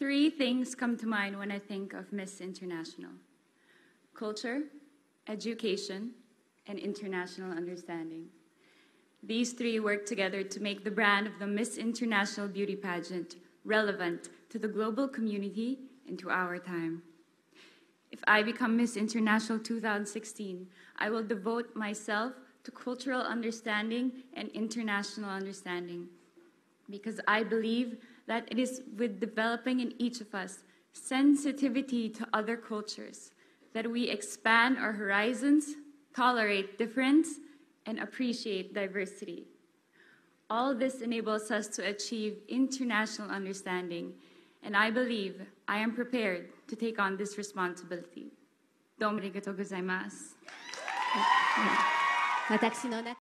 Three things come to mind when I think of Miss International culture, education, and international understanding. These three work together to make the brand of the Miss International Beauty Pageant relevant to the global community and to our time. If I become Miss International 2016, I will devote myself to cultural understanding and international understanding because I believe that it is with developing in each of us sensitivity to other cultures that we expand our horizons, tolerate difference, and appreciate diversity. All this enables us to achieve international understanding, and I believe I am prepared to take on this responsibility. どうもありがとうございます。私の中